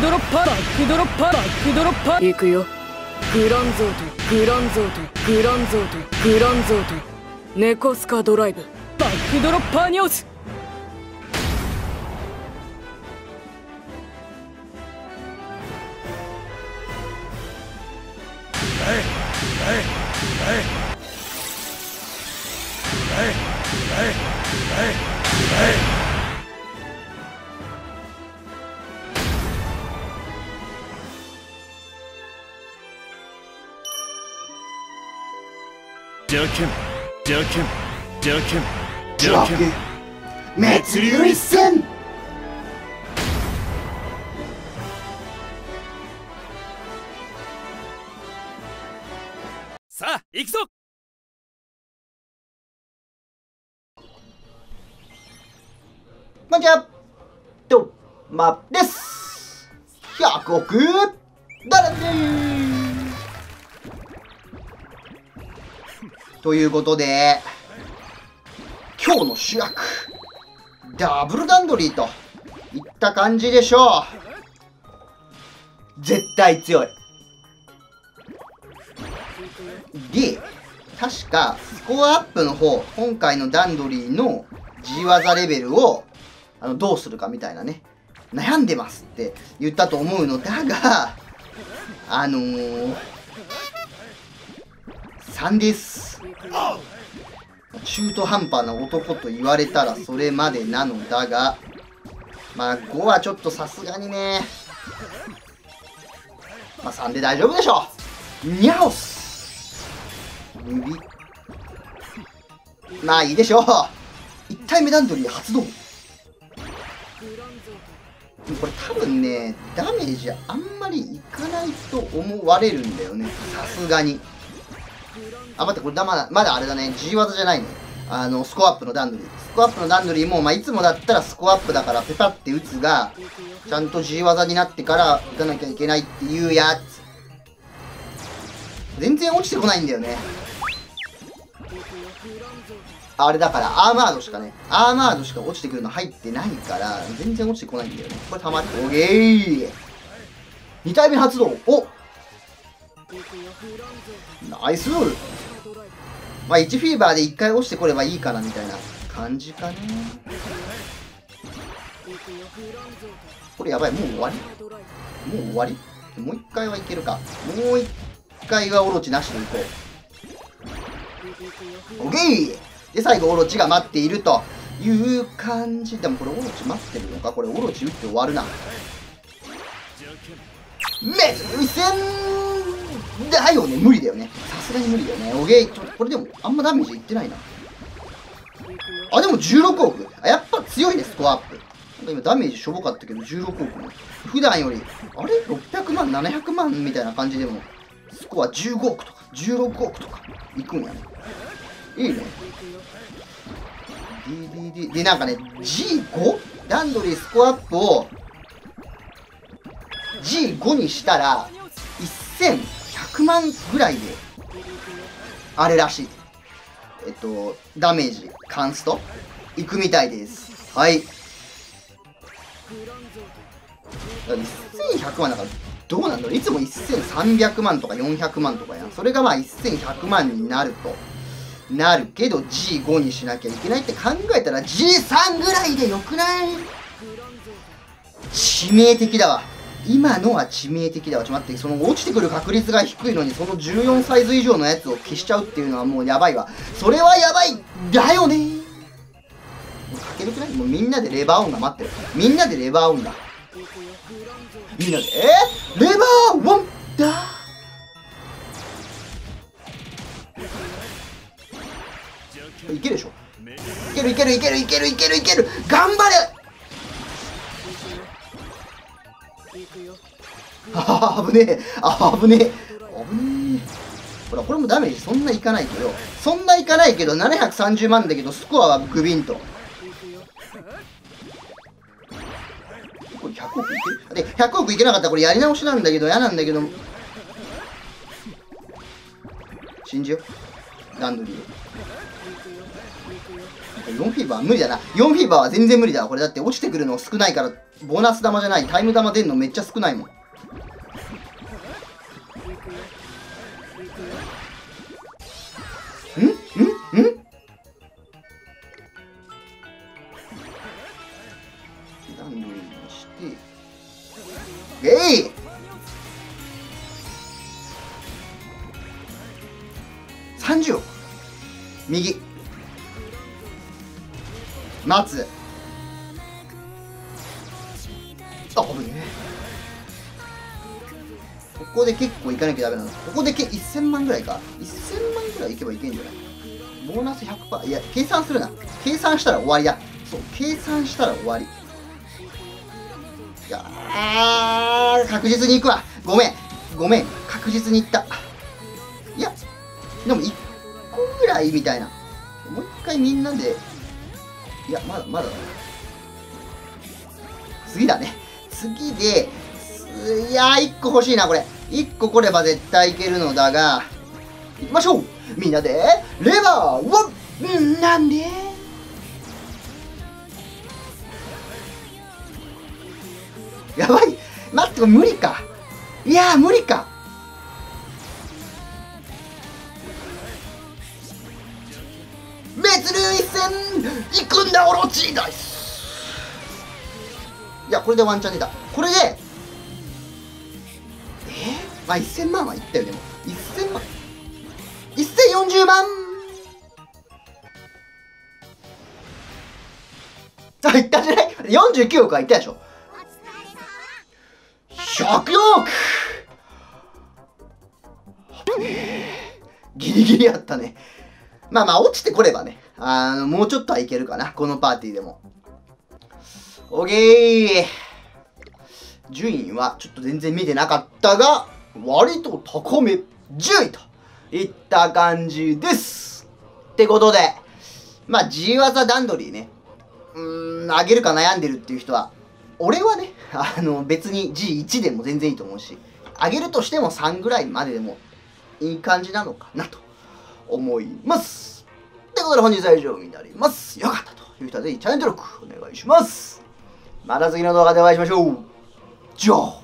クドロッパーバックドロッパーバックドロッパー行くよ。グランゾートグランゾートグランゾートグランゾートネコスカドライブ。バックドロッパーニョース邪剣邪剣邪剣邪邪剣剣滅流一戦さあ行くぞこんにちはとまです100億ダラでーということで今日の主役ダブルダンドリーといった感じでしょう。絶対強い。で確かスコアアップの方今回のダンドリーの G 技レベルをあのどうするかみたいなね悩んでますって言ったと思うのだがあのー、3です。中途半端な男と言われたらそれまでなのだがまあ5はちょっとさすがにね。まあ3で大丈夫でしょう。にゃおす。指。まあいいでしょう。1体目段取り発動これ多分ねダメージあんまりいかないと思われるんだよね。さすがに。あ待ってこれだまだまだあれだね。G 技じゃないねあのスコアアップの段取り。スコアアップの段取りも、まあ、いつもだったらスコアアップだからペタって打つがちゃんと G 技になってから打たなきゃいけないっていうやつ。全然落ちてこないんだよね。あれだからアーマードしかね。アーマードしか落ちてくるの入ってないから全然落ちてこないんだよね。これたまにオーケー。2体目発動。おナイスまあ1フィーバーで1回落ちてこればいいかなみたいな感じかね。これやばい。もう終わり？もう終わり？もう1回はいけるか。もう1回はオロチなしでいこう。オッケー！で最後オロチが待っているという感じ。でもこれオロチ待ってるのか？これオロチ打って終わるな。メズ戦だよね無理だよね。さすがに無理だよね。オゲイちょこれでもあんまダメージいってないな。あでも16億。あやっぱ強いねスコアアップ。今ダメージしょぼかったけど16億も。普段よりあれ？600万700万みたいな感じでもスコア15億とか16億とかいくんやね。いいね。DDD でなんかね G5? ダンドリースコアアップを G5 にしたら1100万ぐらいであれらしい。えっとダメージカンストいくみたいです。はい。1100万だからどうなんだろう。いつも1300万とか400万とかやん。それがまあ1100万になると。なるけど G5 にしなきゃいけないって考えたら G3 ぐらいでよくない？致命的だわ。今のは致命的だわちょっと待ってその落ちてくる確率が低いのにその14サイズ以上のやつを消しちゃうっていうのはもうやばいわ。それはやばいだよね。もうかけるくない？もうみんなでレバーオンが待ってる。みんなでレバーオンだみんなで？えー、レバーオンだ。いけるでしょ？いけるいけるいけるいけるいけるいける。頑張れ！あー 危ねえ。あー危ねえ。危ねえ。ほらこれもダメージ。そんないかないけど。そんないかないけど730万だけどスコアはグビンと。これ100億いけで100億いけなかったらこれやり直しなんだけど嫌なんだけど。信じよう。ランドリー。4フィーバーは無理だな。4フィーバーは全然無理だこれだって落ちてくるの少ないからボーナス玉じゃない。タイム玉出んのめっちゃ少ないもん。ん？ん？ん？ランドリーにしてえい30億右待つ。あ危ねここで結構いかなきゃダメなのここでけ1000万ぐらいか。1000万ぐらいいけばいけんじゃない？ボーナス100%いや計算するな。計算したら終わりだ。そう計算したら終わり。いやー確実に行くわ。ごめん。ごめん。確実に行った。いやでも1個ぐらいみたいな。もう一回みんなでいやまだまだだな次だね次で、いやー、1個欲しいな、これ。1個来れば絶対いけるのだが、行きましょうみんなで、レバーワンなんで？やばい待って、無理か。いやー、無理か。別類戦行くんだオロチダイスいやこれでワンチャン出た。これでえ？ー、まあ1000万はいったよでも。1000万。1040万。あいったじゃない49億はいったでしょ。104億。ギリギリやったね。まあまあ落ちてこればね。あのもうちょっとはいけるかな。このパーティーでも。オッケー。順位はちょっと全然見てなかったが割と高め10位といった感じです。ってことでまあ G 技段取りね。うーん上げるか悩んでるっていう人は俺はねあの別に G1 でも全然いいと思うし上げるとしても3ぐらいまででもいい感じなのかなと。思います。ということで本日は以上になります。よかったという人はぜひチャンネル登録お願いします。また次の動画でお会いしましょう。じゃあ。